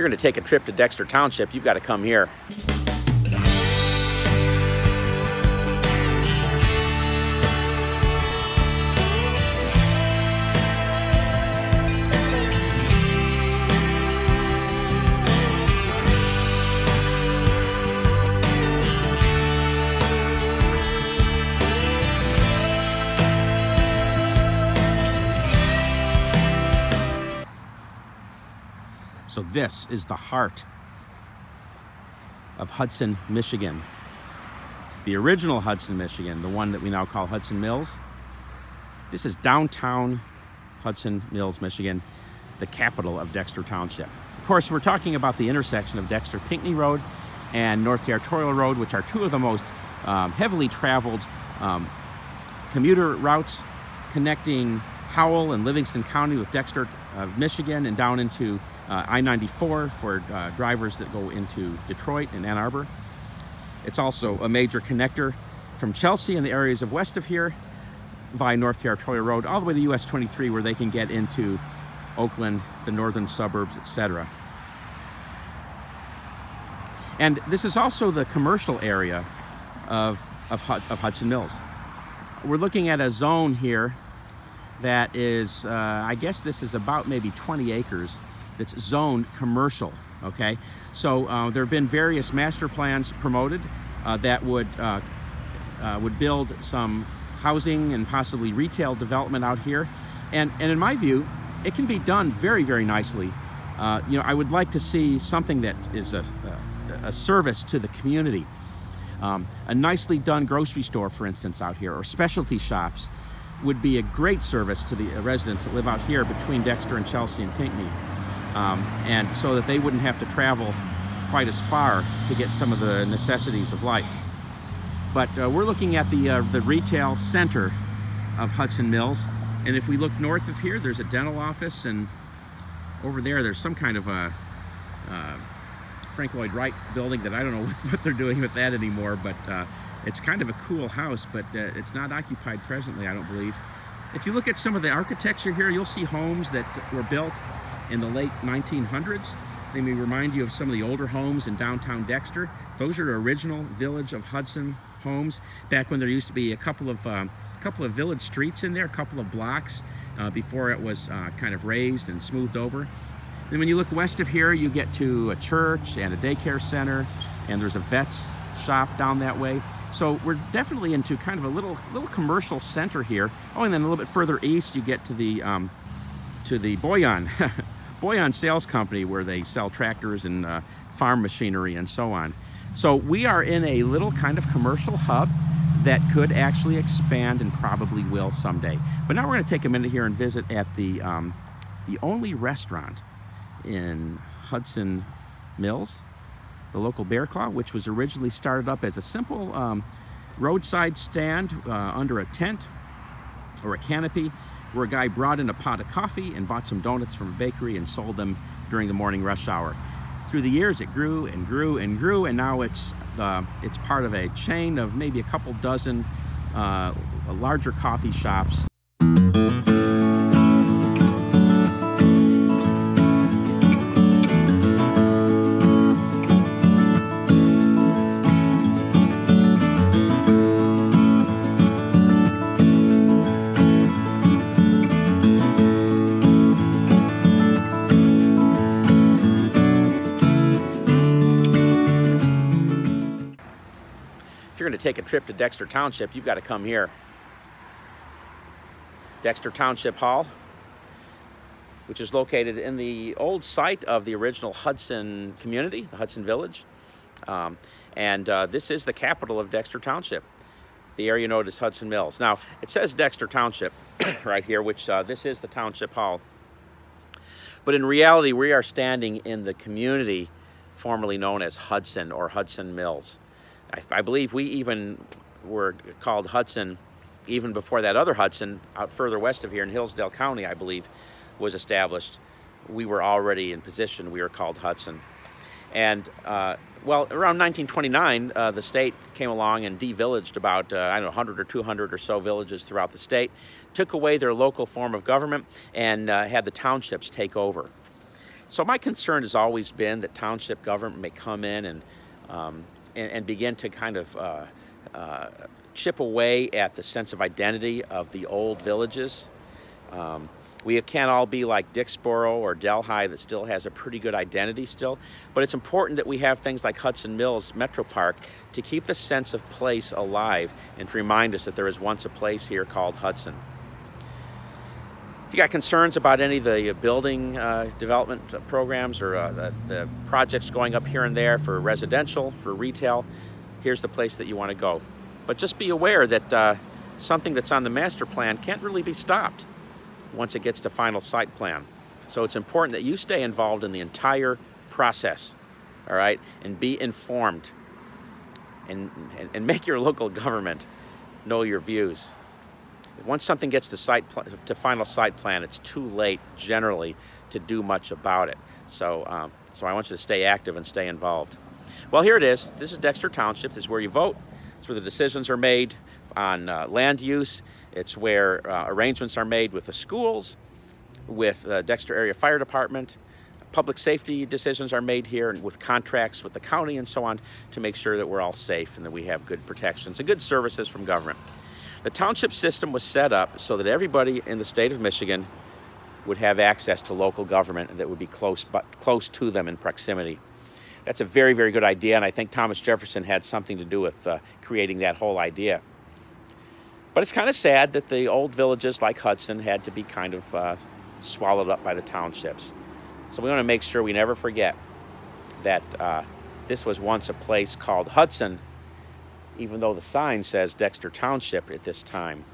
you're going to take a trip to Dexter Township, you've got to come here. So this is the heart of Hudson, Michigan. The original Hudson, Michigan, the one that we now call Hudson Mills. This is downtown Hudson Mills, Michigan, the capital of Dexter Township. Of course, we're talking about the intersection of Dexter Pinckney Road and North Territorial Road, which are two of the most um, heavily traveled um, commuter routes connecting Howell and Livingston County with Dexter, uh, Michigan, and down into uh, I-94 for uh, drivers that go into Detroit and Ann Arbor. It's also a major connector from Chelsea and the areas of west of here via North Territorial Road all the way to US 23 where they can get into Oakland, the northern suburbs, etc. And this is also the commercial area of, of, of Hudson Mills. We're looking at a zone here that is, uh, I guess this is about maybe 20 acres that's zoned commercial, okay? So uh, there have been various master plans promoted uh, that would, uh, uh, would build some housing and possibly retail development out here. And, and in my view, it can be done very, very nicely. Uh, you know, I would like to see something that is a, a service to the community. Um, a nicely done grocery store, for instance, out here, or specialty shops would be a great service to the residents that live out here between Dexter and Chelsea and Pinckney um, and so that they wouldn't have to travel quite as far to get some of the necessities of life. But uh, we're looking at the, uh, the retail center of Hudson Mills. And if we look north of here, there's a dental office, and over there, there's some kind of a uh, Frank Lloyd Wright building that I don't know what, what they're doing with that anymore, but uh, it's kind of a cool house, but uh, it's not occupied presently, I don't believe. If you look at some of the architecture here, you'll see homes that were built in the late 1900s. They may remind you of some of the older homes in downtown Dexter. Those are original Village of Hudson homes, back when there used to be a couple of, uh, couple of village streets in there, a couple of blocks uh, before it was uh, kind of razed and smoothed over. Then when you look west of here, you get to a church and a daycare center, and there's a vet's shop down that way. So we're definitely into kind of a little little commercial center here. Oh, and then a little bit further east, you get to the um, to the Boyan Boyan Sales Company where they sell tractors and uh, farm machinery and so on. So we are in a little kind of commercial hub that could actually expand and probably will someday. But now we're going to take a minute here and visit at the, um, the only restaurant in Hudson Mills, the local Bear Claw, which was originally started up as a simple um, roadside stand uh, under a tent or a canopy where a guy brought in a pot of coffee and bought some donuts from a bakery and sold them during the morning rush hour. Through the years, it grew and grew and grew, and now it's uh, it's part of a chain of maybe a couple dozen uh, larger coffee shops you're going to take a trip to Dexter Township, you've got to come here. Dexter Township Hall, which is located in the old site of the original Hudson community, the Hudson Village. Um, and uh, this is the capital of Dexter Township, the area known as Hudson Mills. Now, it says Dexter Township right here, which uh, this is the Township Hall. But in reality, we are standing in the community formerly known as Hudson or Hudson Mills. I, I believe we even were called Hudson even before that other Hudson out further west of here in Hillsdale County, I believe, was established. We were already in position. We were called Hudson. And, uh, well, around 1929, uh, the state came along and de-villaged about, uh, I don't know, 100 or 200 or so villages throughout the state, took away their local form of government, and uh, had the townships take over. So my concern has always been that township government may come in and, um, and, and, begin to kind of uh, uh, chip away at the sense of identity of the old villages. Um, we can't all be like Dixboro or Delhi that still has a pretty good identity still, but it's important that we have things like Hudson Mills Metro Park to keep the sense of place alive and to remind us that there was once a place here called Hudson. If you got concerns about any of the building uh, development programs or uh, the, the projects going up here and there for residential, for retail, here's the place that you want to go. But just be aware that uh, something that's on the master plan can't really be stopped once it gets to final site plan. So it's important that you stay involved in the entire process, all right, and be informed and, and, and make your local government know your views. Once something gets to, site to final site plan, it's too late generally to do much about it. So, um, so I want you to stay active and stay involved. Well, here it is. This is Dexter Township. This is where you vote. It's where the decisions are made on uh, land use it's where uh, arrangements are made with the schools, with the Dexter Area Fire Department. Public safety decisions are made here and with contracts with the county and so on to make sure that we're all safe and that we have good protections and good services from government. The township system was set up so that everybody in the state of Michigan would have access to local government that would be close, but close to them in proximity. That's a very, very good idea, and I think Thomas Jefferson had something to do with uh, creating that whole idea. But it's kind of sad that the old villages like Hudson had to be kind of uh, swallowed up by the townships. So we want to make sure we never forget that uh, this was once a place called Hudson, even though the sign says Dexter Township at this time.